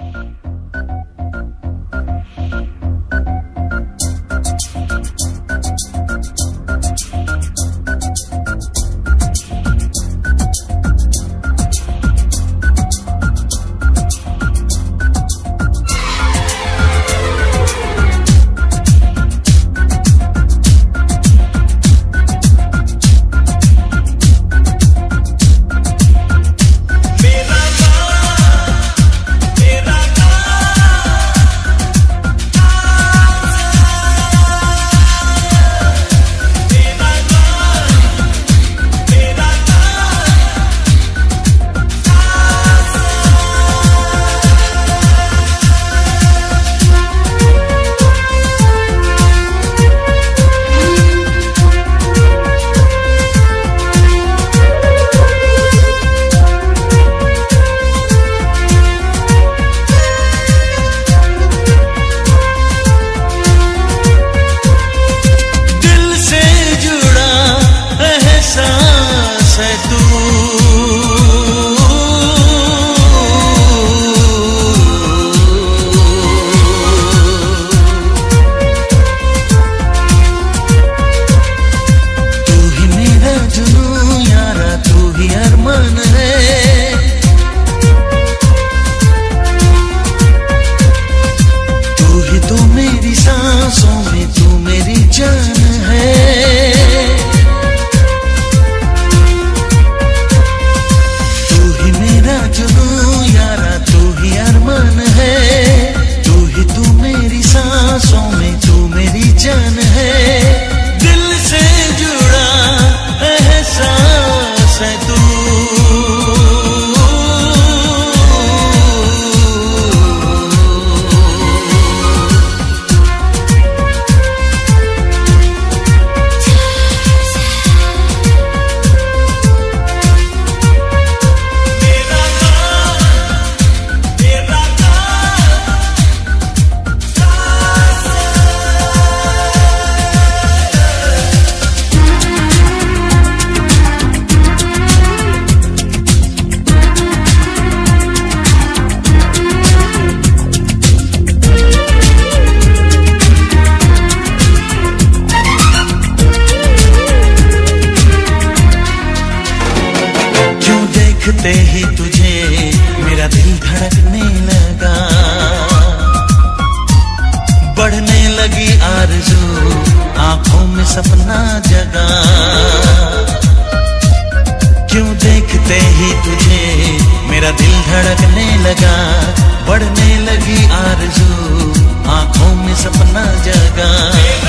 へえ。देखते ही तुझे मेरा दिल धड़कने लगा। बढ़ने लगी आरज़ू, आँखों में सपना जगा। क्यों देखते ही तुझे मेरा दिल धड़कने लगा? बढ़ने लगी आरज़ू, आँखों में सपना जगा।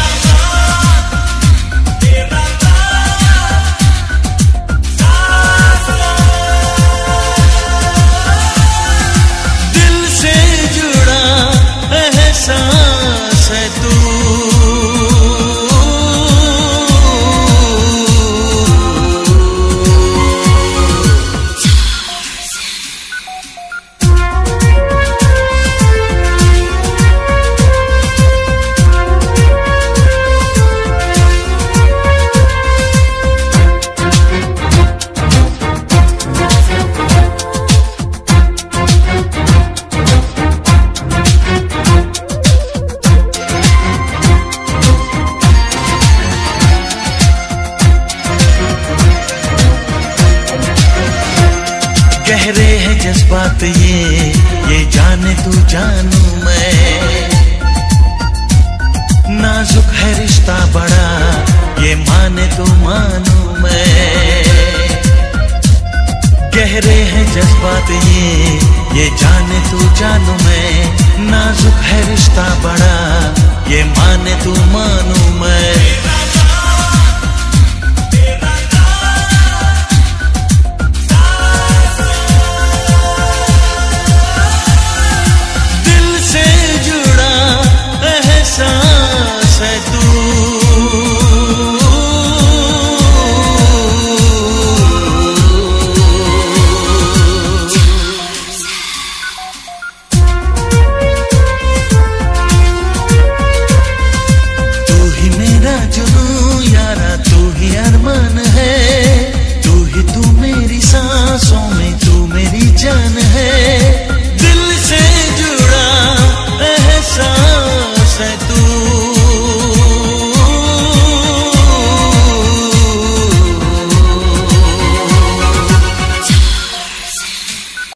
गहरे हैं जज्बात ये ये जाने तू जानू मैं। नाजुक है रिश्ता बड़ा, ये माने तो मानू मैं। गहरे हैं जज्बात ये ये जाने तू जानू मैं। नाजुक है रिश्ता बड़ा, ये माने तू मानू sé tú.